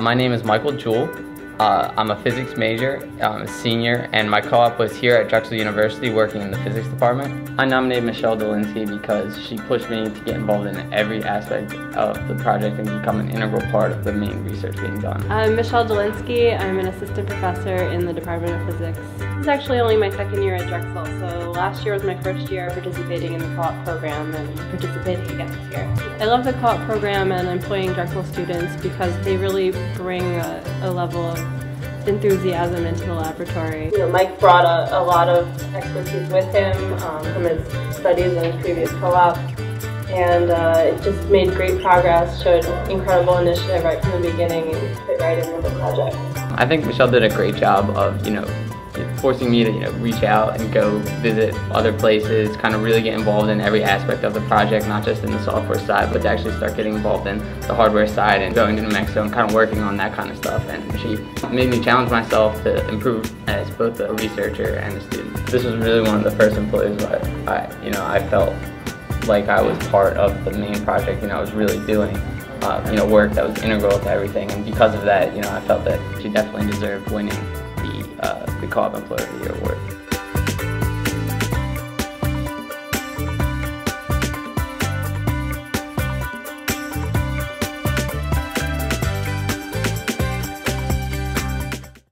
My name is Michael Jewell. Uh, I'm a physics major, I'm a senior, and my co-op was here at Drexel University working in the physics department. I nominated Michelle Dolinski because she pushed me to get involved in every aspect of the project and become an integral part of the main research being done. I'm Michelle Dolinski. I'm an assistant professor in the Department of Physics. This is actually only my second year at Drexel, so last year was my first year participating in the co-op program and participating again this year. I love the co-op program and employing Drexel students because they really bring a, a level of enthusiasm into the laboratory. You know, Mike brought a, a lot of expertise with him um, from his studies in his previous co-op and uh, it just made great progress, showed incredible initiative right from the beginning and fit right into the project. I think Michelle did a great job of, you know, forcing me to you know reach out and go visit other places, kind of really get involved in every aspect of the project, not just in the software side, but to actually start getting involved in the hardware side and going to New Mexico and kind of working on that kind of stuff. And she made me challenge myself to improve as both a researcher and a student. This was really one of the first employees where I, you know, I felt like I was part of the main project. You know, I was really doing. Uh, you know, work that was integral to everything, and because of that, you know, I felt that she definitely deserved winning uh, the Co-op Employer of the Year award.